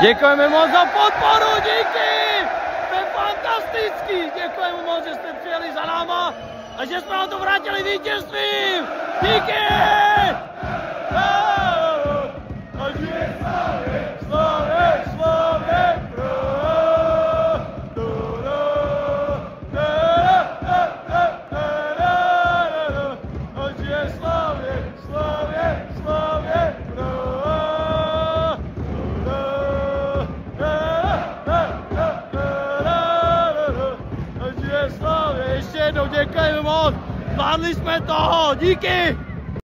Děkujeme moc za podporu, díky! Je fantastický! Děkujeme moc, že jste přijeli za náma a že jsme vám to vrátili vítězstvím! Díky! Ještě jednou děkujeme moc! Zvládli jsme to, díky!